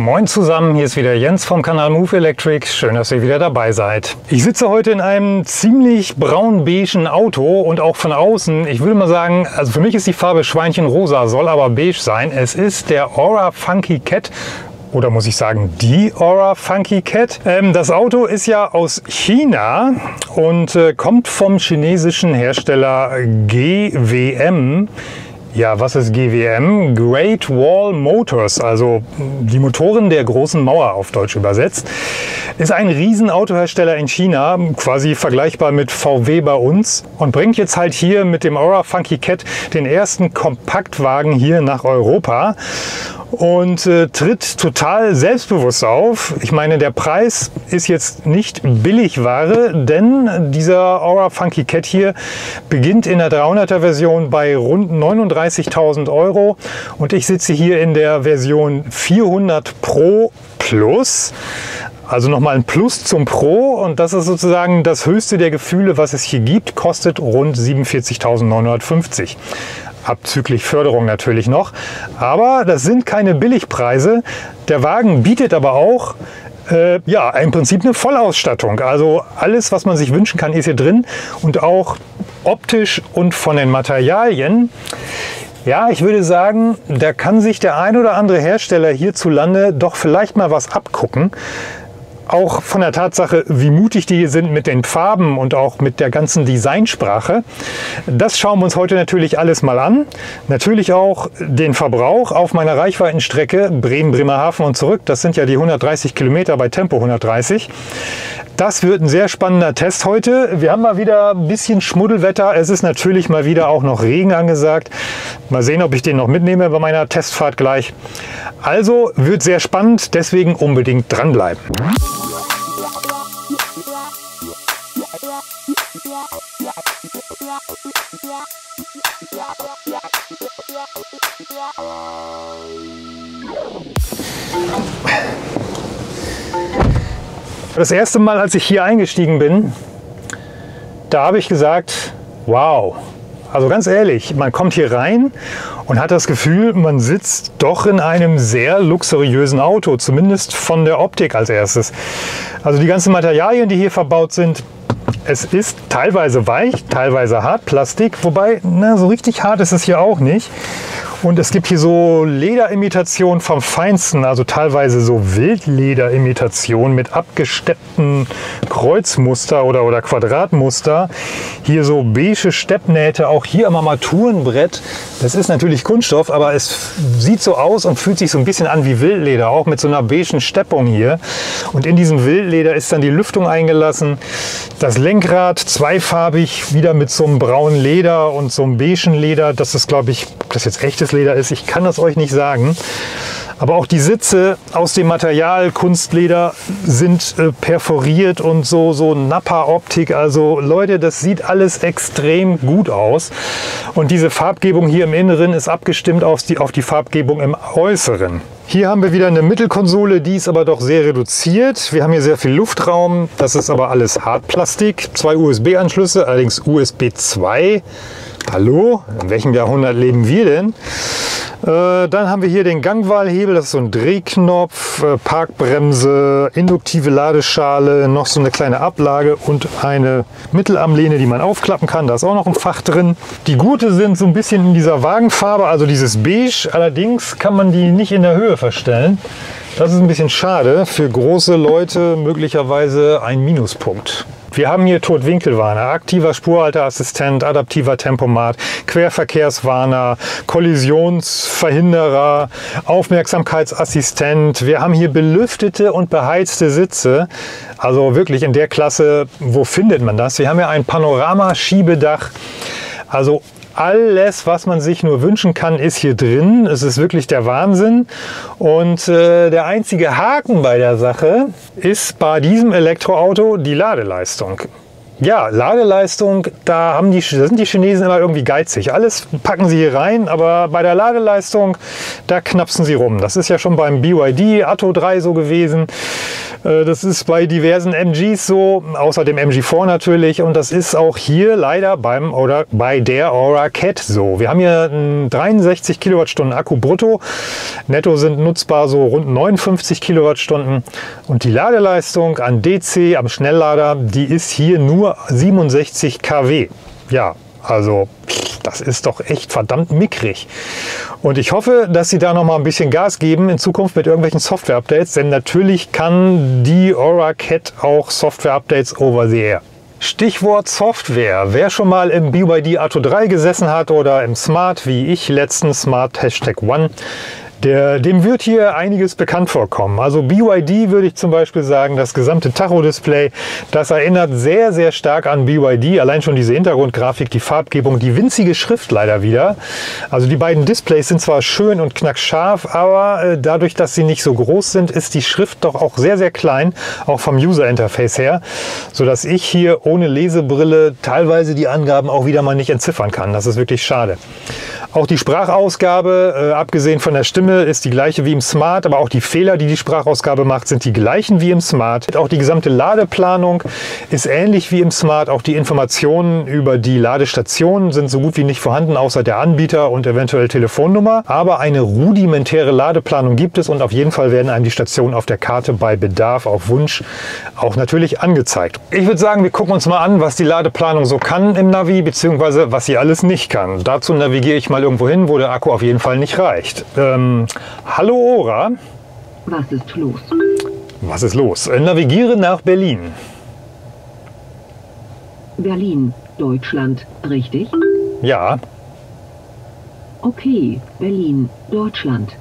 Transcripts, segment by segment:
Moin zusammen, hier ist wieder Jens vom Kanal Move Electric. Schön, dass ihr wieder dabei seid. Ich sitze heute in einem ziemlich braun-beigen Auto und auch von außen, ich würde mal sagen, also für mich ist die Farbe Schweinchenrosa, soll aber beige sein. Es ist der Aura Funky Cat oder muss ich sagen die Aura Funky Cat. Ähm, das Auto ist ja aus China und äh, kommt vom chinesischen Hersteller GWM. Ja, was ist GWM? Great Wall Motors, also die Motoren der großen Mauer auf Deutsch übersetzt. Ist ein Riesenautohersteller in China, quasi vergleichbar mit VW bei uns und bringt jetzt halt hier mit dem Aura Funky Cat den ersten Kompaktwagen hier nach Europa und äh, tritt total selbstbewusst auf. Ich meine, der Preis ist jetzt nicht Billigware, denn dieser Aura Funky Cat hier beginnt in der 300er Version bei rund 39.000 Euro und ich sitze hier in der Version 400 Pro Plus. Also nochmal ein Plus zum Pro und das ist sozusagen das höchste der Gefühle, was es hier gibt, kostet rund 47.950 abzüglich Förderung natürlich noch. Aber das sind keine Billigpreise. Der Wagen bietet aber auch äh, ja, im Prinzip eine Vollausstattung. Also alles, was man sich wünschen kann, ist hier drin und auch optisch und von den Materialien. Ja, ich würde sagen, da kann sich der ein oder andere Hersteller hierzulande doch vielleicht mal was abgucken auch von der Tatsache, wie mutig die hier sind mit den Farben und auch mit der ganzen Designsprache. Das schauen wir uns heute natürlich alles mal an. Natürlich auch den Verbrauch auf meiner Reichweitenstrecke Bremen-Bremerhaven und zurück. Das sind ja die 130 Kilometer bei Tempo 130. Das wird ein sehr spannender Test heute. Wir haben mal wieder ein bisschen Schmuddelwetter. Es ist natürlich mal wieder auch noch Regen angesagt. Mal sehen, ob ich den noch mitnehme bei meiner Testfahrt gleich. Also wird sehr spannend, deswegen unbedingt dranbleiben. Das erste Mal, als ich hier eingestiegen bin, da habe ich gesagt, wow. Also ganz ehrlich, man kommt hier rein und hat das Gefühl, man sitzt doch in einem sehr luxuriösen Auto, zumindest von der Optik als erstes. Also die ganzen Materialien, die hier verbaut sind, es ist teilweise weich, teilweise hart, Plastik, wobei na, so richtig hart ist es hier auch nicht. Und es gibt hier so Lederimitationen vom Feinsten, also teilweise so Wildlederimitationen mit abgesteppten Kreuzmuster oder, oder Quadratmuster. Hier so beige Steppnähte, auch hier am Armaturenbrett. Das ist natürlich Kunststoff, aber es sieht so aus und fühlt sich so ein bisschen an wie Wildleder, auch mit so einer beigen Steppung hier. Und in diesem Wildleder ist dann die Lüftung eingelassen. Das Lenkrad zweifarbig, wieder mit so einem braunen Leder und so einem beigen Leder. Das ist, glaube ich, das jetzt echtes Leder ist. Ich kann das euch nicht sagen. Aber auch die Sitze aus dem Material Kunstleder sind äh, perforiert und so, so Nappa-Optik. Also Leute, das sieht alles extrem gut aus. Und diese Farbgebung hier im Inneren ist abgestimmt auf die, auf die Farbgebung im Äußeren. Hier haben wir wieder eine Mittelkonsole, die ist aber doch sehr reduziert. Wir haben hier sehr viel Luftraum. Das ist aber alles Hartplastik. Zwei USB-Anschlüsse, allerdings USB 2. Hallo, in welchem Jahrhundert leben wir denn? Äh, dann haben wir hier den Gangwahlhebel, das ist so ein Drehknopf, äh, Parkbremse, induktive Ladeschale, noch so eine kleine Ablage und eine Mittelarmlehne, die man aufklappen kann. Da ist auch noch ein Fach drin. Die Gurte sind so ein bisschen in dieser Wagenfarbe, also dieses Beige. Allerdings kann man die nicht in der Höhe verstellen. Das ist ein bisschen schade. Für große Leute möglicherweise ein Minuspunkt. Wir haben hier Totwinkelwarner, aktiver Spurhalteassistent, adaptiver Tempomat, Querverkehrswarner, Kollisionsverhinderer, Aufmerksamkeitsassistent. Wir haben hier belüftete und beheizte Sitze. Also wirklich in der Klasse, wo findet man das? Wir haben hier ein Panoramaschiebedach. Also alles, was man sich nur wünschen kann, ist hier drin. Es ist wirklich der Wahnsinn. Und äh, der einzige Haken bei der Sache ist bei diesem Elektroauto die Ladeleistung. Ja, Ladeleistung, da, haben die, da sind die Chinesen immer irgendwie geizig. Alles packen sie hier rein, aber bei der Ladeleistung, da knapsen sie rum. Das ist ja schon beim BYD Atto 3 so gewesen. Äh, das ist bei diversen MGs so, außer dem MG4 natürlich. Und das ist auch hier leider beim oder bei der Aura Cat so. Wir haben hier einen 63 Kilowattstunden Akku brutto. Netto sind nutzbar so rund 59 Kilowattstunden. Und die Ladeleistung an DC, am Schnelllader, die ist hier nur 67 kW. Ja, also das ist doch echt verdammt mickrig. Und ich hoffe, dass sie da noch mal ein bisschen Gas geben in Zukunft mit irgendwelchen Software-Updates, denn natürlich kann die Aura Cat auch Software-Updates over the air. Stichwort Software. Wer schon mal im BYD Atto 3 gesessen hat oder im Smart, wie ich letztens, Smart Hashtag One, der, dem wird hier einiges bekannt vorkommen. Also BYD würde ich zum Beispiel sagen, das gesamte Tacho-Display, das erinnert sehr, sehr stark an BYD. Allein schon diese Hintergrundgrafik, die Farbgebung, die winzige Schrift leider wieder. Also die beiden Displays sind zwar schön und knackscharf, aber äh, dadurch, dass sie nicht so groß sind, ist die Schrift doch auch sehr, sehr klein, auch vom User-Interface her, sodass ich hier ohne Lesebrille teilweise die Angaben auch wieder mal nicht entziffern kann. Das ist wirklich schade. Auch die Sprachausgabe, äh, abgesehen von der Stimme, ist die gleiche wie im Smart, aber auch die Fehler, die die Sprachausgabe macht, sind die gleichen wie im Smart. Auch die gesamte Ladeplanung ist ähnlich wie im Smart. Auch die Informationen über die Ladestationen sind so gut wie nicht vorhanden, außer der Anbieter und eventuell Telefonnummer. Aber eine rudimentäre Ladeplanung gibt es und auf jeden Fall werden einem die Stationen auf der Karte bei Bedarf auf Wunsch auch natürlich angezeigt. Ich würde sagen, wir gucken uns mal an, was die Ladeplanung so kann im Navi, beziehungsweise was sie alles nicht kann. Dazu navigiere ich mal mal irgendwo hin, wo der Akku auf jeden Fall nicht reicht. Ähm, hallo Ora. Was ist los? Was ist los? Navigiere nach Berlin. Berlin, Deutschland, richtig? Ja. Okay, Berlin, Deutschland.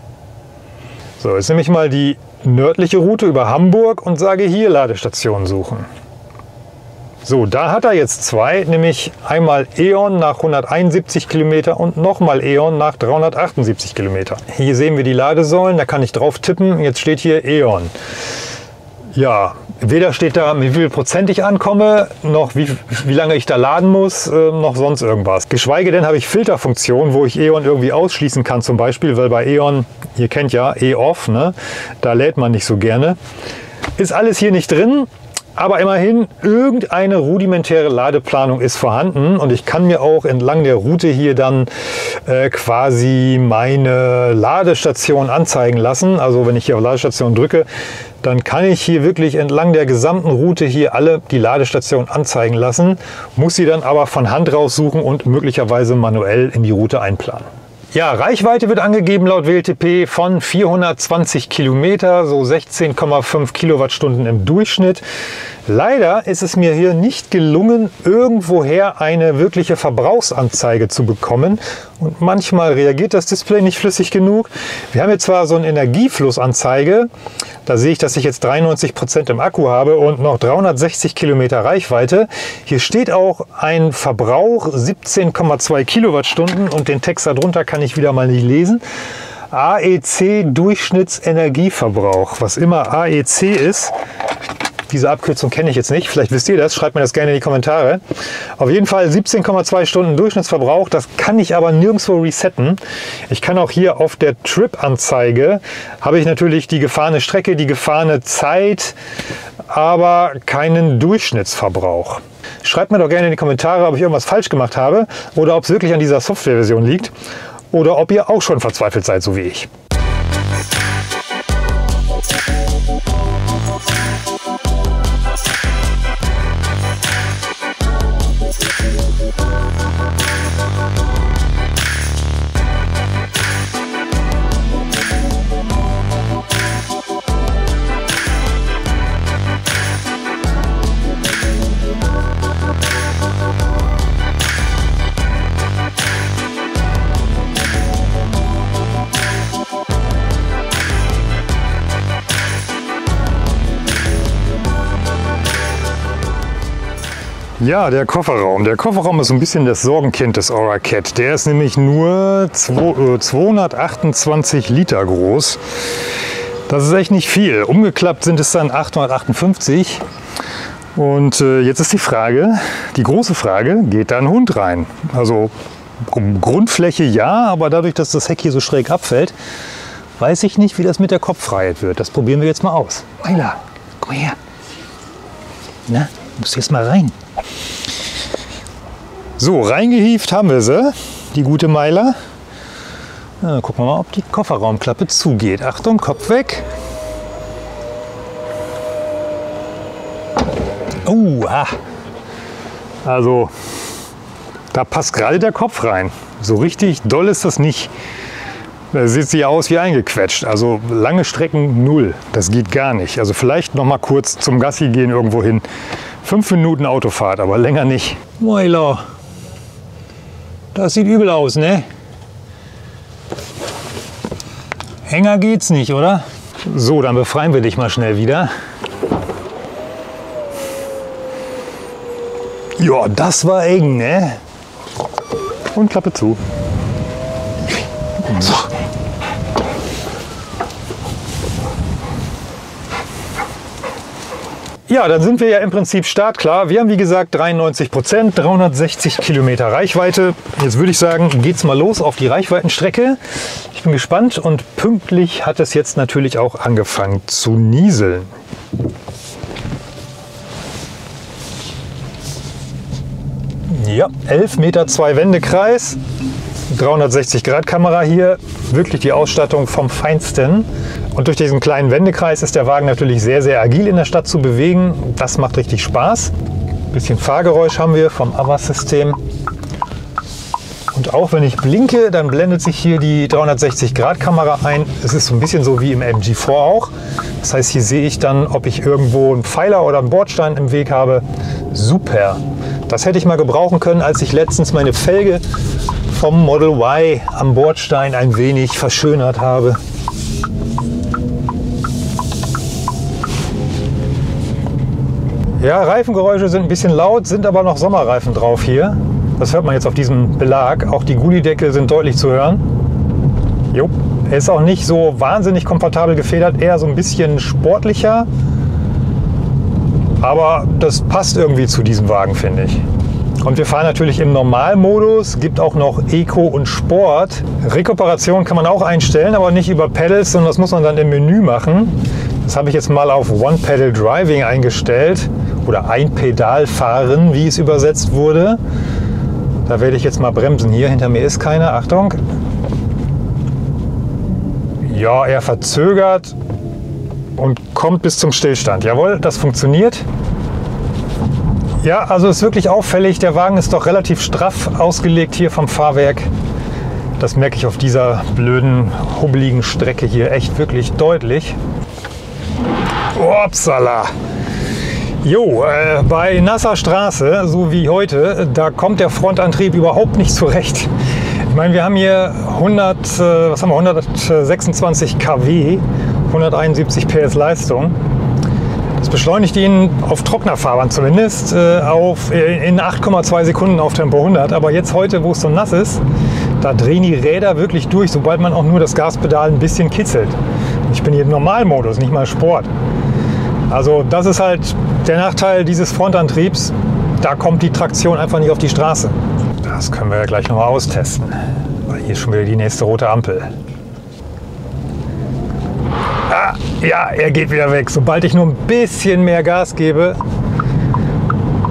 So, jetzt nehme ich mal die nördliche Route über Hamburg und sage hier Ladestation suchen. So, da hat er jetzt zwei, nämlich einmal E.ON nach 171 Kilometer und nochmal E.ON nach 378 Kilometer. Hier sehen wir die Ladesäulen, da kann ich drauf tippen. Jetzt steht hier E.ON. Ja, weder steht da, wie viel Prozent ich ankomme, noch wie, wie lange ich da laden muss, äh, noch sonst irgendwas. Geschweige denn habe ich Filterfunktionen, wo ich E.ON irgendwie ausschließen kann zum Beispiel, weil bei E.ON, ihr kennt ja E-Off, ne? da lädt man nicht so gerne. Ist alles hier nicht drin. Aber immerhin, irgendeine rudimentäre Ladeplanung ist vorhanden und ich kann mir auch entlang der Route hier dann äh, quasi meine Ladestation anzeigen lassen. Also wenn ich hier auf Ladestation drücke, dann kann ich hier wirklich entlang der gesamten Route hier alle die Ladestation anzeigen lassen, muss sie dann aber von Hand raussuchen und möglicherweise manuell in die Route einplanen. Ja, Reichweite wird angegeben laut WLTP von 420 Kilometer, so 16,5 Kilowattstunden im Durchschnitt. Leider ist es mir hier nicht gelungen, irgendwoher eine wirkliche Verbrauchsanzeige zu bekommen. Und manchmal reagiert das Display nicht flüssig genug. Wir haben jetzt zwar so eine Energieflussanzeige. Da sehe ich, dass ich jetzt 93 Prozent im Akku habe und noch 360 Kilometer Reichweite. Hier steht auch ein Verbrauch 17,2 Kilowattstunden und den Text darunter kann ich wieder mal nicht lesen. AEC Durchschnittsenergieverbrauch, was immer AEC ist. Diese Abkürzung kenne ich jetzt nicht. Vielleicht wisst ihr das. Schreibt mir das gerne in die Kommentare. Auf jeden Fall 17,2 Stunden Durchschnittsverbrauch. Das kann ich aber nirgendwo resetten. Ich kann auch hier auf der Trip-Anzeige habe ich natürlich die gefahrene Strecke, die gefahrene Zeit, aber keinen Durchschnittsverbrauch. Schreibt mir doch gerne in die Kommentare, ob ich irgendwas falsch gemacht habe oder ob es wirklich an dieser Softwareversion liegt oder ob ihr auch schon verzweifelt seid, so wie ich. Ja, der Kofferraum. Der Kofferraum ist ein bisschen das Sorgenkind des Aura Cat. Der ist nämlich nur 228 äh, Liter groß. Das ist echt nicht viel. Umgeklappt sind es dann 858. Und äh, jetzt ist die Frage, die große Frage, geht da ein Hund rein? Also Grundfläche ja, aber dadurch, dass das Heck hier so schräg abfällt, weiß ich nicht, wie das mit der Kopffreiheit wird. Das probieren wir jetzt mal aus. Ayla, komm her. Na, musst jetzt mal rein. So, reingehieft haben wir sie, die gute Meiler. Na, gucken wir mal, ob die Kofferraumklappe zugeht. Achtung, Kopf weg. Oh, ah. Also, da passt gerade der Kopf rein. So richtig doll ist das nicht. Da sieht sie aus wie eingequetscht. Also lange Strecken null. Das geht gar nicht. Also vielleicht noch mal kurz zum Gassi gehen irgendwo hin. Fünf Minuten Autofahrt, aber länger nicht. Moila. Das sieht übel aus, ne? Hänger geht's nicht, oder? So, dann befreien wir dich mal schnell wieder. Ja, das war eng, ne? Und Klappe zu. So. Ja, dann sind wir ja im Prinzip startklar. Wir haben wie gesagt 93 Prozent, 360 Kilometer Reichweite. Jetzt würde ich sagen, geht's mal los auf die Reichweitenstrecke. Ich bin gespannt und pünktlich hat es jetzt natürlich auch angefangen zu nieseln. Ja, 11 Meter zwei Wendekreis, 360 Grad Kamera hier, wirklich die Ausstattung vom Feinsten. Und durch diesen kleinen Wendekreis ist der Wagen natürlich sehr, sehr agil in der Stadt zu bewegen. Das macht richtig Spaß. Ein bisschen Fahrgeräusch haben wir vom Avas-System. Und auch wenn ich blinke, dann blendet sich hier die 360-Grad-Kamera ein. Es ist so ein bisschen so wie im MG4 auch. Das heißt, hier sehe ich dann, ob ich irgendwo einen Pfeiler oder einen Bordstein im Weg habe. Super. Das hätte ich mal gebrauchen können, als ich letztens meine Felge vom Model Y am Bordstein ein wenig verschönert habe. Ja, Reifengeräusche sind ein bisschen laut, sind aber noch Sommerreifen drauf hier. Das hört man jetzt auf diesem Belag. Auch die Gullideckel sind deutlich zu hören. Jo. Er ist auch nicht so wahnsinnig komfortabel gefedert, eher so ein bisschen sportlicher. Aber das passt irgendwie zu diesem Wagen, finde ich. Und wir fahren natürlich im Normalmodus, gibt auch noch Eco und Sport. Rekuperation kann man auch einstellen, aber nicht über Pedals, sondern das muss man dann im Menü machen. Das habe ich jetzt mal auf One Pedal Driving eingestellt oder ein Pedal fahren, wie es übersetzt wurde. Da werde ich jetzt mal bremsen. Hier hinter mir ist keiner. Achtung. Ja, er verzögert und kommt bis zum Stillstand. Jawohl, das funktioniert. Ja, also ist wirklich auffällig. Der Wagen ist doch relativ straff ausgelegt hier vom Fahrwerk. Das merke ich auf dieser blöden, hubbeligen Strecke hier echt wirklich deutlich. Upsala! Jo, äh, bei nasser Straße, so wie heute, da kommt der Frontantrieb überhaupt nicht zurecht. Ich meine, wir haben hier 100, äh, was haben wir, 126 kW, 171 PS Leistung. Das beschleunigt ihn auf trockener Fahrbahn zumindest äh, auf, äh, in 8,2 Sekunden auf Tempo 100. Aber jetzt heute, wo es so nass ist, da drehen die Räder wirklich durch, sobald man auch nur das Gaspedal ein bisschen kitzelt. Ich bin hier im Normalmodus, nicht mal Sport. Also das ist halt der Nachteil dieses Frontantriebs. Da kommt die Traktion einfach nicht auf die Straße. Das können wir ja gleich nochmal austesten. Hier ist schon wieder die nächste rote Ampel. Ah, ja, er geht wieder weg. Sobald ich nur ein bisschen mehr Gas gebe.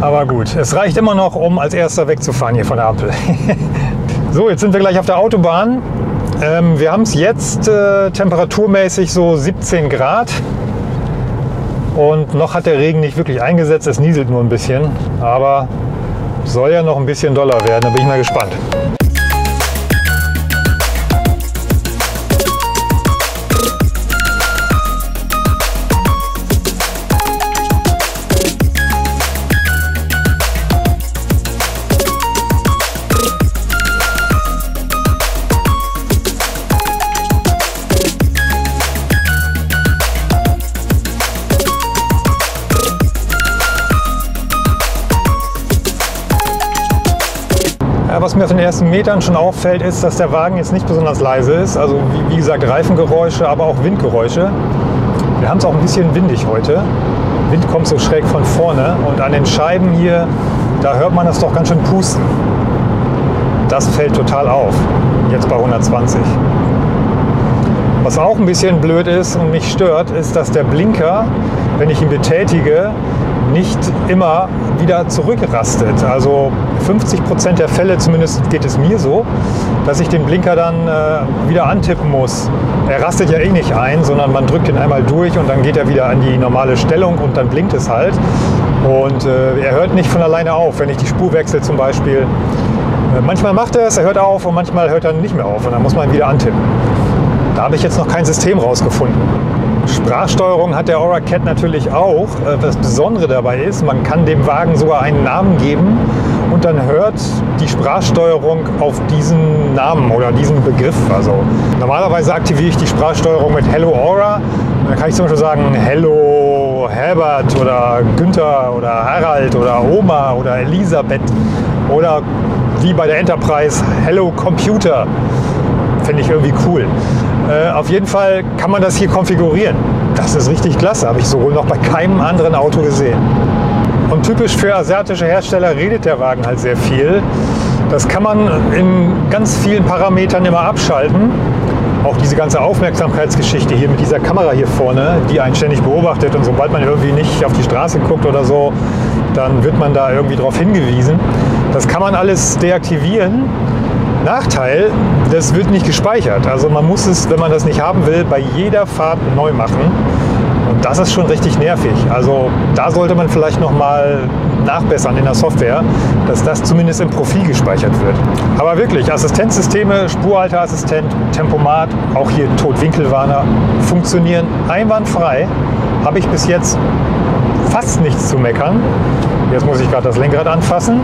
Aber gut, es reicht immer noch, um als erster wegzufahren hier von der Ampel. so, jetzt sind wir gleich auf der Autobahn. Ähm, wir haben es jetzt äh, temperaturmäßig so 17 Grad. Und noch hat der Regen nicht wirklich eingesetzt, es nieselt nur ein bisschen. Aber soll ja noch ein bisschen doller werden, da bin ich mal gespannt. Was mir auf den ersten Metern schon auffällt, ist, dass der Wagen jetzt nicht besonders leise ist. Also wie, wie gesagt Reifengeräusche, aber auch Windgeräusche. Wir haben es auch ein bisschen windig heute. Wind kommt so schräg von vorne und an den Scheiben hier, da hört man das doch ganz schön pusten. Das fällt total auf, jetzt bei 120. Was auch ein bisschen blöd ist und mich stört, ist, dass der Blinker, wenn ich ihn betätige, nicht immer wieder zurückrastet. Also 50 Prozent der Fälle, zumindest geht es mir so, dass ich den Blinker dann äh, wieder antippen muss. Er rastet ja eh nicht ein, sondern man drückt ihn einmal durch und dann geht er wieder an die normale Stellung und dann blinkt es halt. Und äh, er hört nicht von alleine auf, wenn ich die Spur wechsle zum Beispiel. Äh, manchmal macht er es, er hört auf und manchmal hört er nicht mehr auf und dann muss man ihn wieder antippen. Da habe ich jetzt noch kein System rausgefunden. Sprachsteuerung hat der Aura Cat natürlich auch. Äh, das Besondere dabei ist, man kann dem Wagen sogar einen Namen geben und dann hört die Sprachsteuerung auf diesen Namen oder diesen Begriff. Also normalerweise aktiviere ich die Sprachsteuerung mit Hello Aura. Dann kann ich zum Beispiel sagen Hello Herbert oder Günther oder Harald oder Oma oder Elisabeth oder wie bei der Enterprise Hello Computer. Finde ich irgendwie cool. Äh, auf jeden Fall kann man das hier konfigurieren. Das ist richtig klasse, habe ich sowohl noch bei keinem anderen Auto gesehen. Und typisch für asiatische Hersteller redet der Wagen halt sehr viel. Das kann man in ganz vielen Parametern immer abschalten. Auch diese ganze Aufmerksamkeitsgeschichte hier mit dieser Kamera hier vorne, die einen ständig beobachtet und sobald man irgendwie nicht auf die Straße guckt oder so, dann wird man da irgendwie darauf hingewiesen. Das kann man alles deaktivieren Nachteil, das wird nicht gespeichert. Also man muss es, wenn man das nicht haben will, bei jeder Fahrt neu machen. Und das ist schon richtig nervig. Also da sollte man vielleicht noch mal nachbessern in der Software, dass das zumindest im Profil gespeichert wird. Aber wirklich, Assistenzsysteme, Spurhalteassistent, Tempomat, auch hier Totwinkelwarner, funktionieren einwandfrei. Habe ich bis jetzt fast nichts zu meckern. Jetzt muss ich gerade das Lenkrad anfassen.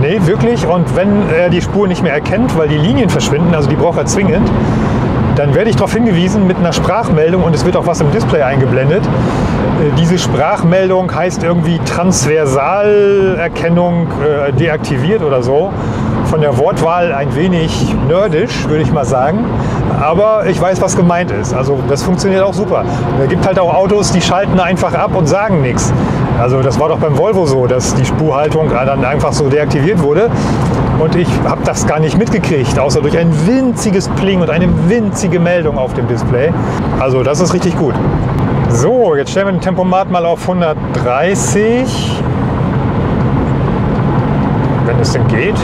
Nee, wirklich. Und wenn er die Spur nicht mehr erkennt, weil die Linien verschwinden, also die braucht er zwingend, dann werde ich darauf hingewiesen mit einer Sprachmeldung und es wird auch was im Display eingeblendet. Äh, diese Sprachmeldung heißt irgendwie Transversalerkennung äh, deaktiviert oder so. Von der Wortwahl ein wenig nerdisch, würde ich mal sagen. Aber ich weiß, was gemeint ist. Also das funktioniert auch super. Es gibt halt auch Autos, die schalten einfach ab und sagen nichts. Also das war doch beim Volvo so, dass die Spurhaltung dann einfach so deaktiviert wurde. Und ich habe das gar nicht mitgekriegt, außer durch ein winziges Pling und eine winzige Meldung auf dem Display. Also das ist richtig gut. So, jetzt stellen wir den Tempomat mal auf 130. Wenn es denn geht.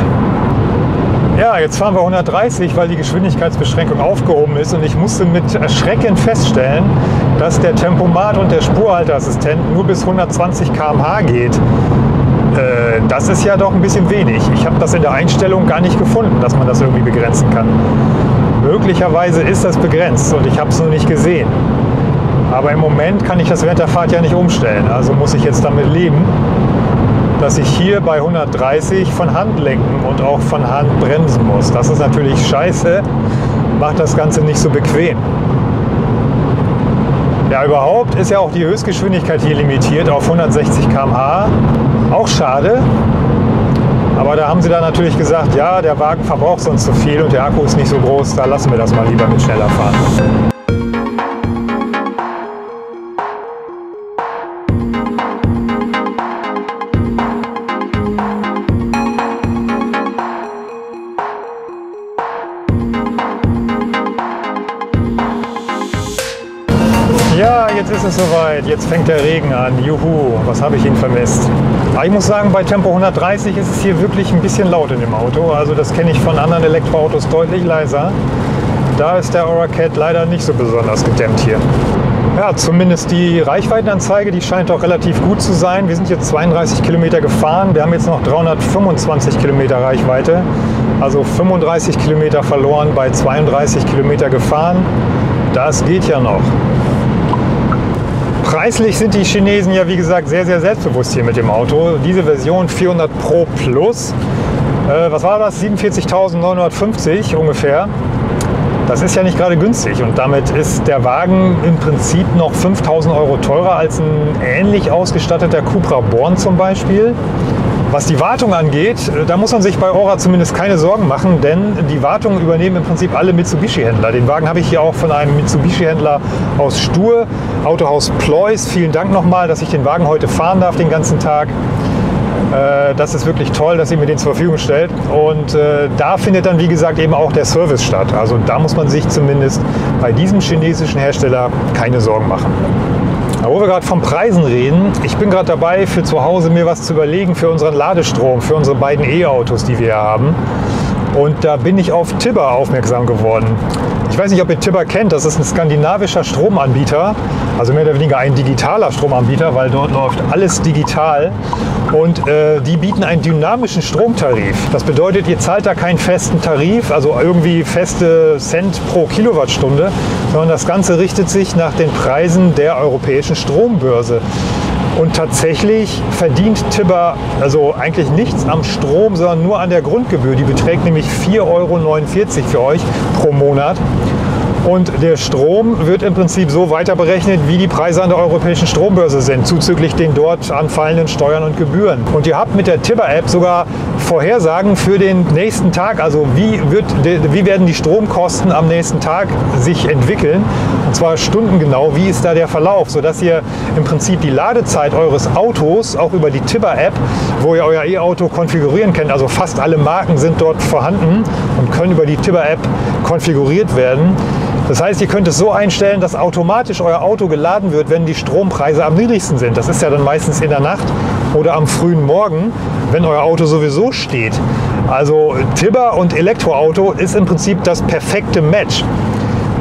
Ja, jetzt fahren wir 130, weil die Geschwindigkeitsbeschränkung aufgehoben ist und ich musste mit Erschrecken feststellen, dass der Tempomat und der Spurhalteassistent nur bis 120 km/h geht. Äh, das ist ja doch ein bisschen wenig. Ich habe das in der Einstellung gar nicht gefunden, dass man das irgendwie begrenzen kann. Möglicherweise ist das begrenzt und ich habe es nur nicht gesehen. Aber im Moment kann ich das während der Fahrt ja nicht umstellen. Also muss ich jetzt damit leben dass ich hier bei 130 von Hand lenken und auch von Hand bremsen muss. Das ist natürlich scheiße, macht das Ganze nicht so bequem. Ja, überhaupt ist ja auch die Höchstgeschwindigkeit hier limitiert auf 160 km/h. Auch schade. Aber da haben sie dann natürlich gesagt, ja, der Wagen verbraucht sonst zu viel und der Akku ist nicht so groß, da lassen wir das mal lieber mit schneller fahren. Soweit. Jetzt fängt der Regen an. Juhu, was habe ich ihn vermisst. Aber ich muss sagen, bei Tempo 130 ist es hier wirklich ein bisschen laut in dem Auto. Also das kenne ich von anderen Elektroautos deutlich leiser. Da ist der Aura Cat leider nicht so besonders gedämmt hier. Ja, zumindest die Reichweitenanzeige, die scheint auch relativ gut zu sein. Wir sind jetzt 32 Kilometer gefahren. Wir haben jetzt noch 325 Kilometer Reichweite. Also 35 Kilometer verloren bei 32 Kilometer gefahren. Das geht ja noch. Preislich sind die Chinesen ja wie gesagt sehr, sehr selbstbewusst hier mit dem Auto. Diese Version 400 Pro Plus, äh, was war das? 47.950 ungefähr. Das ist ja nicht gerade günstig und damit ist der Wagen im Prinzip noch 5000 Euro teurer als ein ähnlich ausgestatteter Cupra Born zum Beispiel. Was die Wartung angeht, äh, da muss man sich bei Ora zumindest keine Sorgen machen, denn die Wartung übernehmen im Prinzip alle Mitsubishi-Händler. Den Wagen habe ich hier auch von einem Mitsubishi-Händler aus Stur, Autohaus Ploys. Vielen Dank nochmal, dass ich den Wagen heute fahren darf den ganzen Tag. Äh, das ist wirklich toll, dass ihr mir den zur Verfügung stellt. Und äh, da findet dann, wie gesagt, eben auch der Service statt. Also da muss man sich zumindest bei diesem chinesischen Hersteller keine Sorgen machen. Wo wir gerade von Preisen reden, ich bin gerade dabei, für zu Hause mir was zu überlegen für unseren Ladestrom, für unsere beiden E-Autos, die wir haben. Und da bin ich auf Tibber aufmerksam geworden. Ich weiß nicht, ob ihr Tibber kennt. Das ist ein skandinavischer Stromanbieter, also mehr oder weniger ein digitaler Stromanbieter, weil dort läuft alles digital. Und äh, die bieten einen dynamischen Stromtarif. Das bedeutet, ihr zahlt da keinen festen Tarif, also irgendwie feste Cent pro Kilowattstunde, sondern das Ganze richtet sich nach den Preisen der europäischen Strombörse. Und tatsächlich verdient Tibber also eigentlich nichts am Strom, sondern nur an der Grundgebühr. Die beträgt nämlich 4,49 Euro für euch pro Monat. Und der Strom wird im Prinzip so weiter berechnet, wie die Preise an der europäischen Strombörse sind, zuzüglich den dort anfallenden Steuern und Gebühren. Und ihr habt mit der Tibber-App sogar Vorhersagen für den nächsten Tag, also wie, wird, wie werden die Stromkosten am nächsten Tag sich entwickeln. Und zwar stundengenau, wie ist da der Verlauf, sodass ihr im Prinzip die Ladezeit eures Autos auch über die Tibber-App, wo ihr euer E-Auto konfigurieren könnt, also fast alle Marken sind dort vorhanden und können über die Tibber-App konfiguriert werden, das heißt, ihr könnt es so einstellen, dass automatisch euer Auto geladen wird, wenn die Strompreise am niedrigsten sind. Das ist ja dann meistens in der Nacht oder am frühen Morgen, wenn euer Auto sowieso steht. Also Tibber und Elektroauto ist im Prinzip das perfekte Match.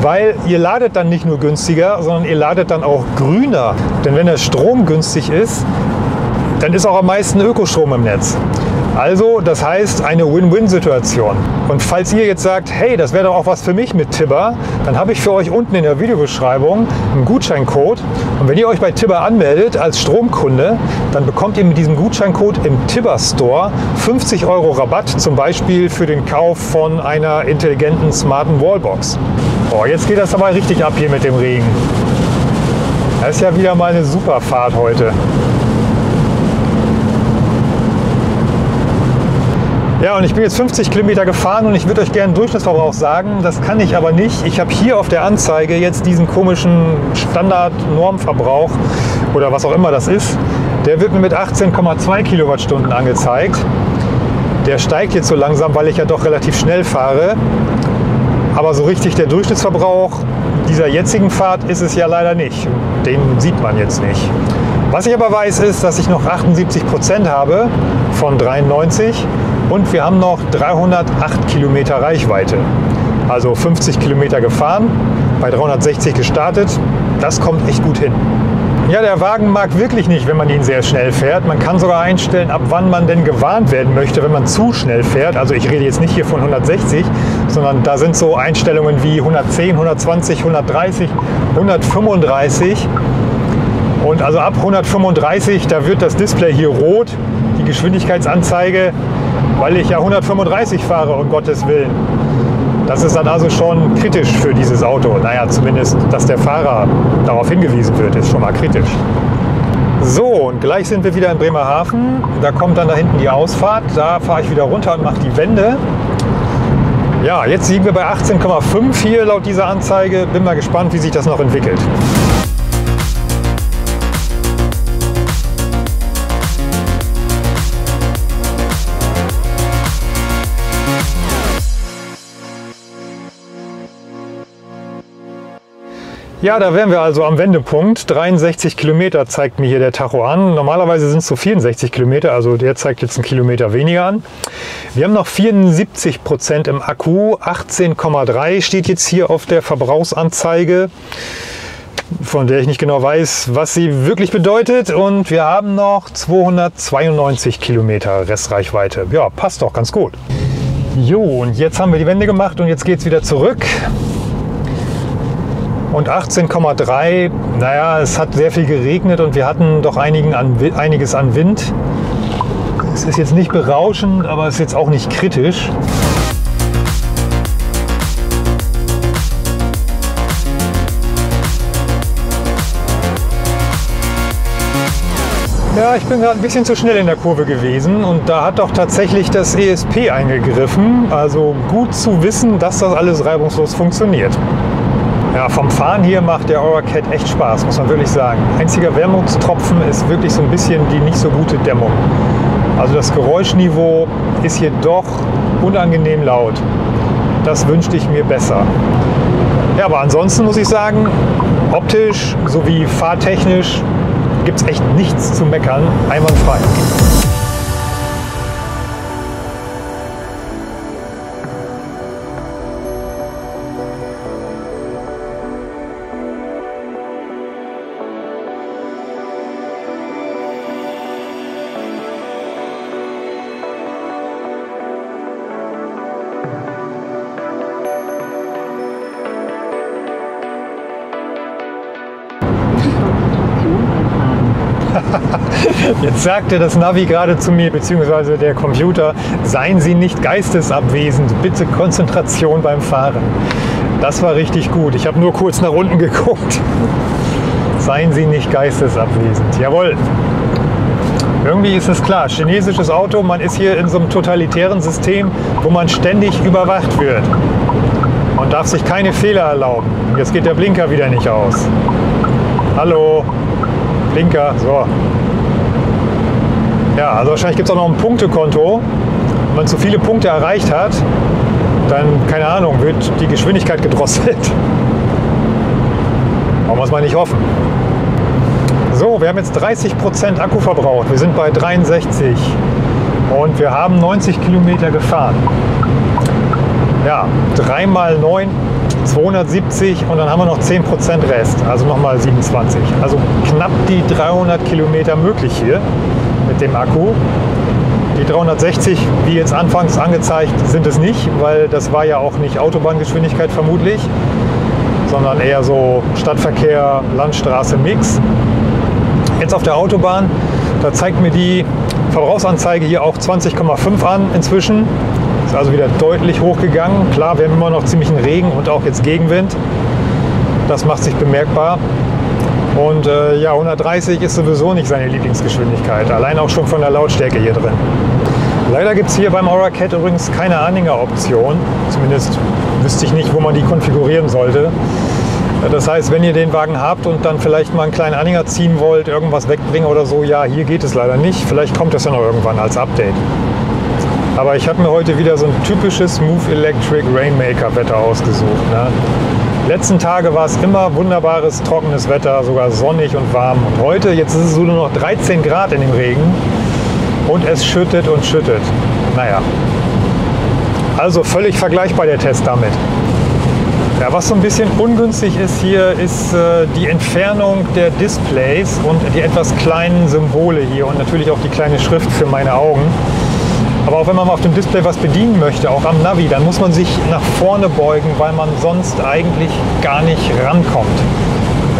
Weil ihr ladet dann nicht nur günstiger, sondern ihr ladet dann auch grüner. Denn wenn der Strom günstig ist, dann ist auch am meisten Ökostrom im Netz. Also, das heißt eine Win-Win-Situation. Und falls ihr jetzt sagt, hey, das wäre doch auch was für mich mit Tibber, dann habe ich für euch unten in der Videobeschreibung einen Gutscheincode. Und wenn ihr euch bei Tibber anmeldet als Stromkunde, dann bekommt ihr mit diesem Gutscheincode im Tibber Store 50 Euro Rabatt, zum Beispiel für den Kauf von einer intelligenten smarten Wallbox. Oh, jetzt geht das aber richtig ab hier mit dem Regen. Das ist ja wieder mal eine super Fahrt heute. Ja, und ich bin jetzt 50 Kilometer gefahren und ich würde euch gerne Durchschnittsverbrauch sagen. Das kann ich aber nicht. Ich habe hier auf der Anzeige jetzt diesen komischen Standard-Normverbrauch oder was auch immer das ist. Der wird mir mit 18,2 Kilowattstunden angezeigt. Der steigt jetzt so langsam, weil ich ja doch relativ schnell fahre. Aber so richtig der Durchschnittsverbrauch dieser jetzigen Fahrt ist es ja leider nicht. Den sieht man jetzt nicht. Was ich aber weiß, ist, dass ich noch 78 Prozent habe von 93 und wir haben noch 308 Kilometer Reichweite. Also 50 Kilometer gefahren, bei 360 gestartet. Das kommt echt gut hin. Ja, der Wagen mag wirklich nicht, wenn man ihn sehr schnell fährt. Man kann sogar einstellen, ab wann man denn gewarnt werden möchte, wenn man zu schnell fährt. Also ich rede jetzt nicht hier von 160, sondern da sind so Einstellungen wie 110, 120, 130, 135. Und also ab 135, da wird das Display hier rot, die Geschwindigkeitsanzeige weil ich ja 135 fahre, um Gottes Willen. Das ist dann also schon kritisch für dieses Auto. Naja, zumindest, dass der Fahrer darauf hingewiesen wird, ist schon mal kritisch. So, und gleich sind wir wieder in Bremerhaven. Da kommt dann da hinten die Ausfahrt. Da fahre ich wieder runter und mache die Wende. Ja, jetzt liegen wir bei 18,5 hier laut dieser Anzeige. Bin mal gespannt, wie sich das noch entwickelt. Ja, da wären wir also am Wendepunkt. 63 Kilometer zeigt mir hier der Tacho an. Normalerweise sind es so 64 Kilometer, also der zeigt jetzt einen Kilometer weniger an. Wir haben noch 74 Prozent im Akku. 18,3 steht jetzt hier auf der Verbrauchsanzeige von der ich nicht genau weiß, was sie wirklich bedeutet. Und wir haben noch 292 Kilometer Restreichweite. Ja, passt doch ganz gut. Jo, und jetzt haben wir die Wende gemacht und jetzt geht es wieder zurück. Und 18,3, naja, es hat sehr viel geregnet und wir hatten doch an, einiges an Wind. Es ist jetzt nicht berauschend, aber es ist jetzt auch nicht kritisch. Ja, ich bin gerade ein bisschen zu schnell in der Kurve gewesen und da hat doch tatsächlich das ESP eingegriffen. Also gut zu wissen, dass das alles reibungslos funktioniert. Ja, vom Fahren hier macht der Oracat echt Spaß, muss man wirklich sagen. Einziger Wermutstropfen ist wirklich so ein bisschen die nicht so gute Dämmung. Also das Geräuschniveau ist hier doch unangenehm laut. Das wünschte ich mir besser. Ja, aber ansonsten muss ich sagen, optisch sowie fahrtechnisch gibt es echt nichts zu meckern. Einwandfrei. Jetzt sagte das Navi gerade zu mir, beziehungsweise der Computer, seien Sie nicht geistesabwesend, bitte Konzentration beim Fahren. Das war richtig gut. Ich habe nur kurz nach unten geguckt. Seien Sie nicht geistesabwesend. Jawohl. Irgendwie ist es klar, chinesisches Auto, man ist hier in so einem totalitären System, wo man ständig überwacht wird. Man darf sich keine Fehler erlauben. Jetzt geht der Blinker wieder nicht aus. Hallo, Blinker, so. Ja, also wahrscheinlich gibt es auch noch ein Punktekonto. Wenn man zu viele Punkte erreicht hat, dann, keine Ahnung, wird die Geschwindigkeit gedrosselt. Wollen wir es mal nicht hoffen. So, wir haben jetzt 30% Akku verbraucht. Wir sind bei 63 und wir haben 90 Kilometer gefahren. Ja, 3 mal 9, 270 und dann haben wir noch 10% Rest, also nochmal 27. Also knapp die 300 Kilometer möglich hier mit dem Akku. Die 360, wie jetzt anfangs angezeigt, sind es nicht, weil das war ja auch nicht Autobahngeschwindigkeit vermutlich, sondern eher so Stadtverkehr, Landstraße, Mix. Jetzt auf der Autobahn, da zeigt mir die Verbrauchsanzeige hier auch 20,5 an inzwischen. Ist also wieder deutlich hochgegangen. Klar, wir haben immer noch ziemlichen Regen und auch jetzt Gegenwind. Das macht sich bemerkbar. Und äh, ja, 130 ist sowieso nicht seine Lieblingsgeschwindigkeit. Allein auch schon von der Lautstärke hier drin. Leider gibt es hier beim Oracat übrigens keine Anhängeroption. Zumindest wüsste ich nicht, wo man die konfigurieren sollte. Das heißt, wenn ihr den Wagen habt und dann vielleicht mal einen kleinen Anhänger ziehen wollt, irgendwas wegbringen oder so, ja, hier geht es leider nicht. Vielleicht kommt das ja noch irgendwann als Update. Aber ich habe mir heute wieder so ein typisches Move Electric Rainmaker Wetter ausgesucht. Ne? Letzten Tage war es immer wunderbares, trockenes Wetter, sogar sonnig und warm. Und heute, jetzt ist es nur noch 13 Grad in dem Regen und es schüttet und schüttet. Naja, also völlig vergleichbar der Test damit. Ja, was so ein bisschen ungünstig ist hier, ist äh, die Entfernung der Displays und die etwas kleinen Symbole hier und natürlich auch die kleine Schrift für meine Augen. Aber auch wenn man auf dem Display was bedienen möchte, auch am Navi, dann muss man sich nach vorne beugen, weil man sonst eigentlich gar nicht rankommt.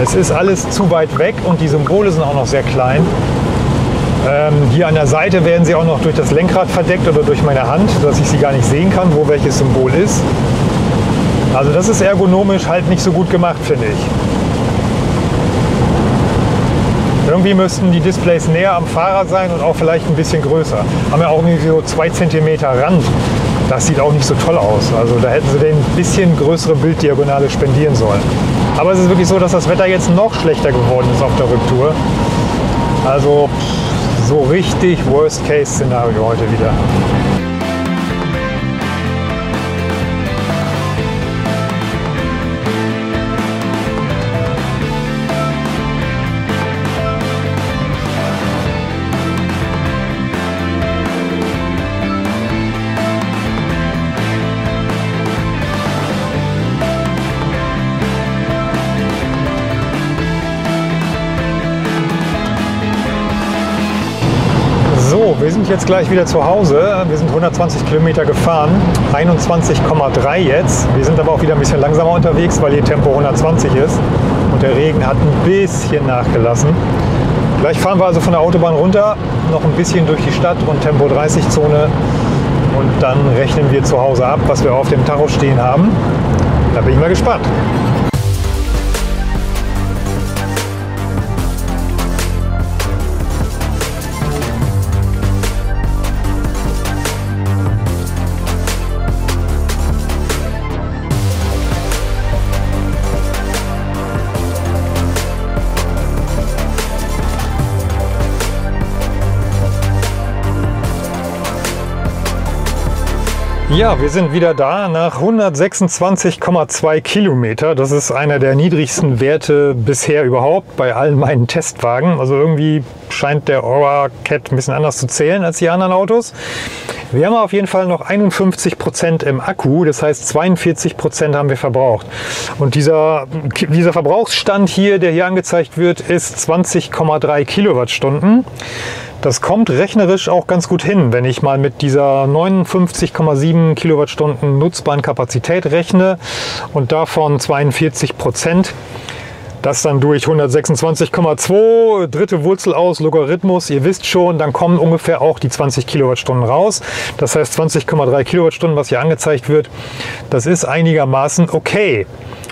Es ist alles zu weit weg und die Symbole sind auch noch sehr klein. Ähm, hier an der Seite werden sie auch noch durch das Lenkrad verdeckt oder durch meine Hand, sodass ich sie gar nicht sehen kann, wo welches Symbol ist. Also das ist ergonomisch halt nicht so gut gemacht, finde ich. Irgendwie müssten die Displays näher am Fahrer sein und auch vielleicht ein bisschen größer. Haben ja auch irgendwie so zwei Zentimeter Rand. Das sieht auch nicht so toll aus. Also da hätten sie den ein bisschen größere Bilddiagonale spendieren sollen. Aber es ist wirklich so, dass das Wetter jetzt noch schlechter geworden ist auf der Rücktour. Also so richtig Worst-Case-Szenario heute wieder. Jetzt gleich wieder zu Hause. Wir sind 120 Kilometer gefahren, 21,3 jetzt. Wir sind aber auch wieder ein bisschen langsamer unterwegs, weil hier Tempo 120 ist und der Regen hat ein bisschen nachgelassen. Gleich fahren wir also von der Autobahn runter, noch ein bisschen durch die Stadt und Tempo 30 Zone und dann rechnen wir zu Hause ab, was wir auf dem Tacho stehen haben. Da bin ich mal gespannt. Ja, wir sind wieder da nach 126,2 Kilometer. Das ist einer der niedrigsten Werte bisher überhaupt bei allen meinen Testwagen. Also irgendwie scheint der Aura Cat ein bisschen anders zu zählen als die anderen Autos. Wir haben auf jeden Fall noch 51 Prozent im Akku, das heißt 42 Prozent haben wir verbraucht. Und dieser, dieser Verbrauchsstand hier, der hier angezeigt wird, ist 20,3 Kilowattstunden. Das kommt rechnerisch auch ganz gut hin, wenn ich mal mit dieser 59,7 Kilowattstunden nutzbaren Kapazität rechne und davon 42 Prozent. Das dann durch 126,2, dritte Wurzel aus, Logarithmus, ihr wisst schon, dann kommen ungefähr auch die 20 Kilowattstunden raus. Das heißt 20,3 Kilowattstunden, was hier angezeigt wird, das ist einigermaßen okay.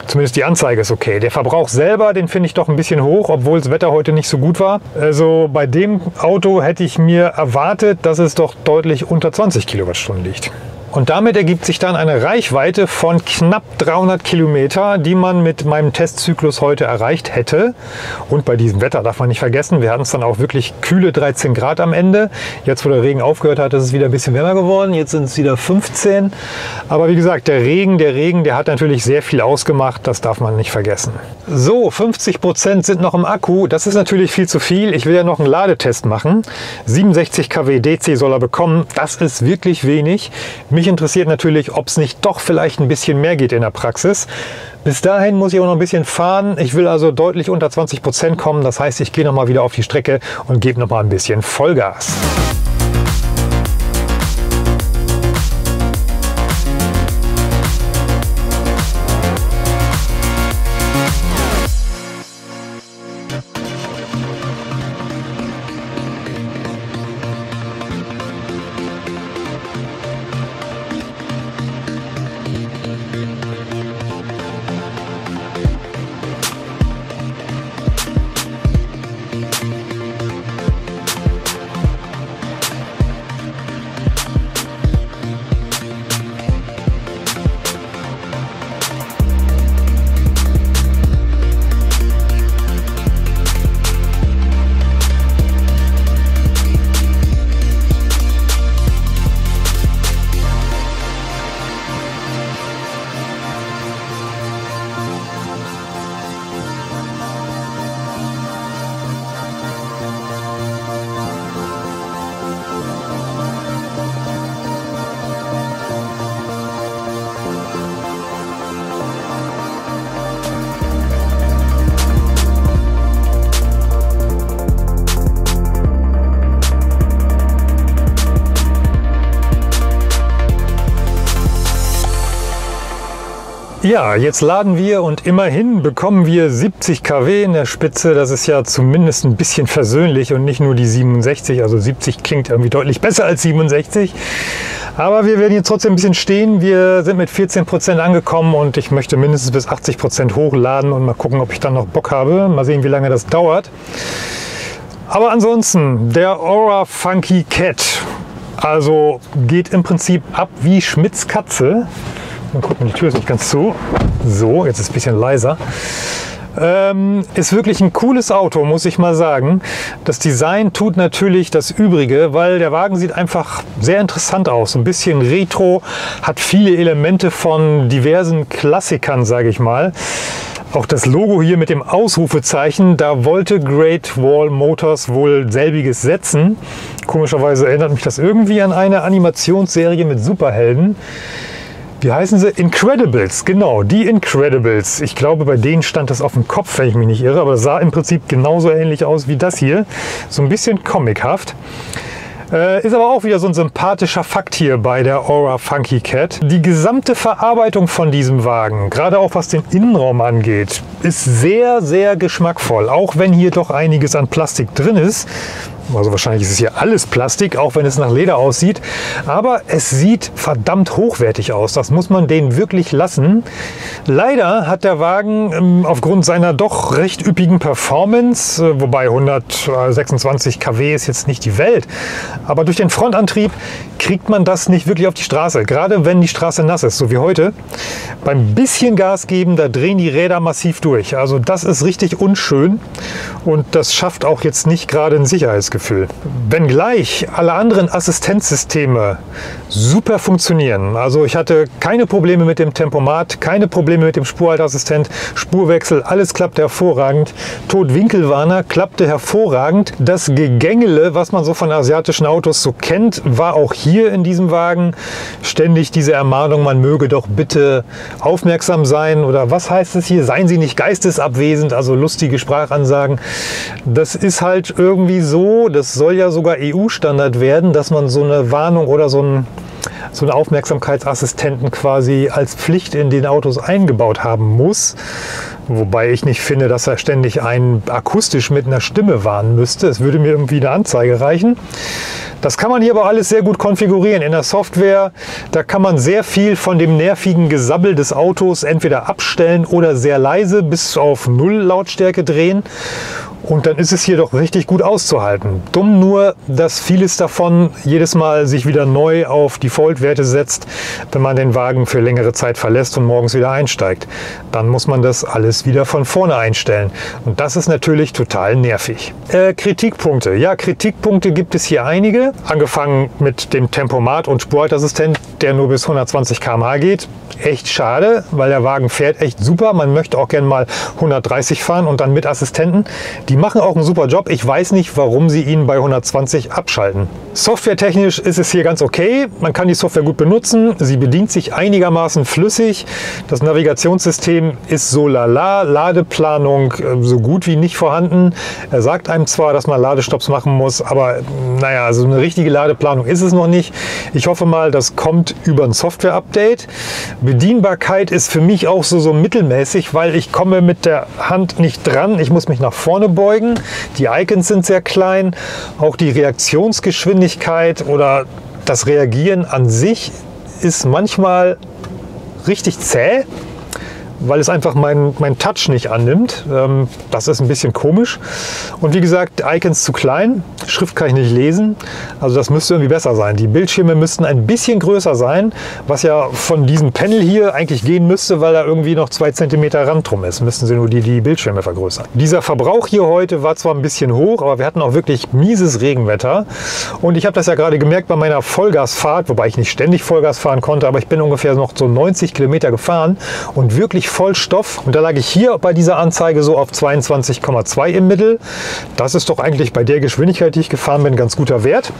Zumindest die Anzeige ist okay. Der Verbrauch selber, den finde ich doch ein bisschen hoch, obwohl das Wetter heute nicht so gut war. Also bei dem Auto hätte ich mir erwartet, dass es doch deutlich unter 20 Kilowattstunden liegt. Und damit ergibt sich dann eine Reichweite von knapp 300 Kilometer, die man mit meinem Testzyklus heute erreicht hätte. Und bei diesem Wetter darf man nicht vergessen, wir hatten es dann auch wirklich kühle 13 Grad am Ende. Jetzt, wo der Regen aufgehört hat, ist es wieder ein bisschen wärmer geworden. Jetzt sind es wieder 15. Aber wie gesagt, der Regen, der Regen, der hat natürlich sehr viel ausgemacht. Das darf man nicht vergessen. So, 50 Prozent sind noch im Akku. Das ist natürlich viel zu viel. Ich will ja noch einen Ladetest machen. 67 kW DC soll er bekommen. Das ist wirklich wenig. Mich interessiert natürlich, ob es nicht doch vielleicht ein bisschen mehr geht in der Praxis. Bis dahin muss ich auch noch ein bisschen fahren. Ich will also deutlich unter 20 Prozent kommen. Das heißt, ich gehe noch mal wieder auf die Strecke und gebe noch mal ein bisschen Vollgas. Ja, jetzt laden wir und immerhin bekommen wir 70 kW in der Spitze. Das ist ja zumindest ein bisschen versöhnlich und nicht nur die 67. Also 70 klingt irgendwie deutlich besser als 67. Aber wir werden jetzt trotzdem ein bisschen stehen. Wir sind mit 14 Prozent angekommen und ich möchte mindestens bis 80 Prozent hochladen und mal gucken, ob ich dann noch Bock habe. Mal sehen, wie lange das dauert. Aber ansonsten, der Aura Funky Cat. Also geht im Prinzip ab wie Schmitz Katze. Mal gucken, die Tür ist nicht ganz zu. So, jetzt ist es ein bisschen leiser. Ähm, ist wirklich ein cooles Auto, muss ich mal sagen. Das Design tut natürlich das Übrige, weil der Wagen sieht einfach sehr interessant aus. Ein bisschen retro, hat viele Elemente von diversen Klassikern, sage ich mal. Auch das Logo hier mit dem Ausrufezeichen, da wollte Great Wall Motors wohl selbiges setzen. Komischerweise erinnert mich das irgendwie an eine Animationsserie mit Superhelden. Wie heißen sie? Incredibles, genau, die Incredibles. Ich glaube, bei denen stand das auf dem Kopf, wenn ich mich nicht irre, aber sah im Prinzip genauso ähnlich aus wie das hier. So ein bisschen comichaft. Äh, ist aber auch wieder so ein sympathischer Fakt hier bei der Aura Funky Cat. Die gesamte Verarbeitung von diesem Wagen, gerade auch was den Innenraum angeht, ist sehr, sehr geschmackvoll. Auch wenn hier doch einiges an Plastik drin ist. Also wahrscheinlich ist es hier alles Plastik, auch wenn es nach Leder aussieht. Aber es sieht verdammt hochwertig aus. Das muss man denen wirklich lassen. Leider hat der Wagen ähm, aufgrund seiner doch recht üppigen Performance, äh, wobei 126 kW ist jetzt nicht die Welt, aber durch den Frontantrieb kriegt man das nicht wirklich auf die Straße. Gerade wenn die Straße nass ist, so wie heute. Beim bisschen Gas geben, da drehen die Räder massiv durch. Also das ist richtig unschön und das schafft auch jetzt nicht gerade ein Sicherheitsgefühl. Sicherheitsgefühl. Wenngleich alle anderen Assistenzsysteme super funktionieren. Also ich hatte keine Probleme mit dem Tempomat, keine Probleme mit dem Spurhaltassistent, Spurwechsel, alles klappte hervorragend. Totwinkelwarner klappte hervorragend. Das Gegängele, was man so von asiatischen Autos so kennt, war auch hier in diesem Wagen. Ständig diese Ermahnung, man möge doch bitte aufmerksam sein oder was heißt es hier? Seien Sie nicht geistesabwesend, also lustige Sprachansagen. Das ist halt irgendwie so, das soll ja sogar EU-Standard werden, dass man so eine Warnung oder so ein so einen Aufmerksamkeitsassistenten quasi als Pflicht in den Autos eingebaut haben muss. Wobei ich nicht finde, dass er ständig einen akustisch mit einer Stimme warnen müsste. Es würde mir irgendwie eine Anzeige reichen. Das kann man hier aber alles sehr gut konfigurieren. In der Software, da kann man sehr viel von dem nervigen Gesabbel des Autos entweder abstellen oder sehr leise bis auf Null Lautstärke drehen. Und dann ist es hier doch richtig gut auszuhalten. Dumm nur, dass vieles davon jedes Mal sich wieder neu auf Default-Werte setzt, wenn man den Wagen für längere Zeit verlässt und morgens wieder einsteigt. Dann muss man das alles wieder von vorne einstellen. Und das ist natürlich total nervig. Äh, Kritikpunkte. Ja, Kritikpunkte gibt es hier einige. Angefangen mit dem Tempomat und Spurhaltassistent, der nur bis 120 km/h geht. Echt schade, weil der Wagen fährt echt super. Man möchte auch gerne mal 130 fahren und dann mit Assistenten. Die machen auch einen super Job. Ich weiß nicht, warum sie ihn bei 120 abschalten. Softwaretechnisch ist es hier ganz okay. Man kann die Software gut benutzen. Sie bedient sich einigermaßen flüssig. Das Navigationssystem ist so lala. Ladeplanung äh, so gut wie nicht vorhanden. Er sagt einem zwar, dass man Ladestops machen muss, aber naja, so eine richtige Ladeplanung ist es noch nicht. Ich hoffe mal, das kommt über ein Software-Update. Bedienbarkeit ist für mich auch so, so mittelmäßig, weil ich komme mit der Hand nicht dran. Ich muss mich nach vorne vorbeugen. Die Icons sind sehr klein. Auch die Reaktionsgeschwindigkeit oder das Reagieren an sich ist manchmal richtig zäh weil es einfach mein, mein Touch nicht annimmt. Ähm, das ist ein bisschen komisch. Und wie gesagt, Icons zu klein, Schrift kann ich nicht lesen. Also das müsste irgendwie besser sein. Die Bildschirme müssten ein bisschen größer sein, was ja von diesem Panel hier eigentlich gehen müsste, weil da irgendwie noch zwei Zentimeter Rand drum ist. Müssten sie nur die, die Bildschirme vergrößern. Dieser Verbrauch hier heute war zwar ein bisschen hoch, aber wir hatten auch wirklich mieses Regenwetter. Und ich habe das ja gerade gemerkt bei meiner Vollgasfahrt, wobei ich nicht ständig Vollgas fahren konnte, aber ich bin ungefähr noch so 90 Kilometer gefahren und wirklich Vollstoff. Und da lag ich hier bei dieser Anzeige so auf 22,2 im Mittel. Das ist doch eigentlich bei der Geschwindigkeit, die ich gefahren bin, ganz guter Wert.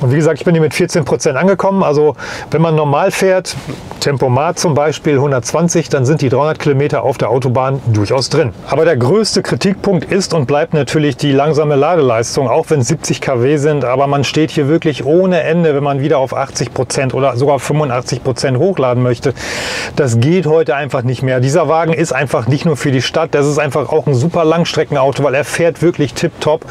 Und wie gesagt, ich bin hier mit 14 Prozent angekommen. Also wenn man normal fährt, Tempomat zum Beispiel 120, dann sind die 300 Kilometer auf der Autobahn durchaus drin. Aber der größte Kritikpunkt ist und bleibt natürlich die langsame Ladeleistung, auch wenn 70 kW sind. Aber man steht hier wirklich ohne Ende, wenn man wieder auf 80 Prozent oder sogar 85 Prozent hochladen möchte. Das geht heute einfach nicht mehr. Dieser Wagen ist einfach nicht nur für die Stadt, das ist einfach auch ein super Langstreckenauto, weil er fährt wirklich tipptopp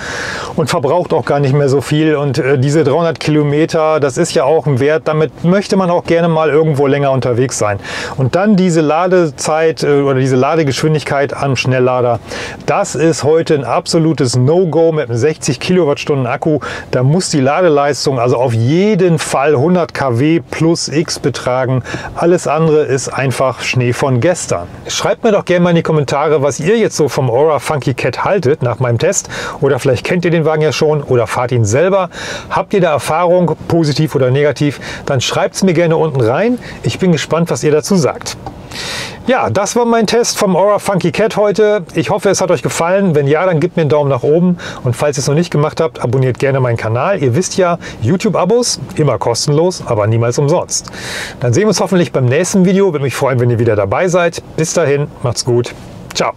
und verbraucht auch gar nicht mehr so viel. Und äh, diese 300 Kilometer, das ist ja auch ein Wert, damit möchte man auch gerne mal irgendwo länger unterwegs sein. Und dann diese Ladezeit äh, oder diese Ladegeschwindigkeit am Schnelllader, das ist heute ein absolutes No-Go mit einem 60 Kilowattstunden Akku. Da muss die Ladeleistung also auf jeden Fall 100 kW plus X betragen. Alles andere ist einfach Schnee von gestern. Schreibt mir doch gerne mal in die Kommentare, was ihr jetzt so vom Aura Funky Cat haltet nach meinem Test. Oder vielleicht kennt ihr den Wagen ja schon oder fahrt ihn selber. Habt ihr da Erfahrung, positiv oder negativ, dann schreibt es mir gerne unten rein. Ich bin gespannt, was ihr dazu sagt. Ja, das war mein Test vom Aura Funky Cat heute. Ich hoffe, es hat euch gefallen. Wenn ja, dann gebt mir einen Daumen nach oben. Und falls ihr es noch nicht gemacht habt, abonniert gerne meinen Kanal. Ihr wisst ja, YouTube-Abos, immer kostenlos, aber niemals umsonst. Dann sehen wir uns hoffentlich beim nächsten Video. Würde mich freuen, wenn ihr wieder dabei seid. Bis dahin, macht's gut. Ciao.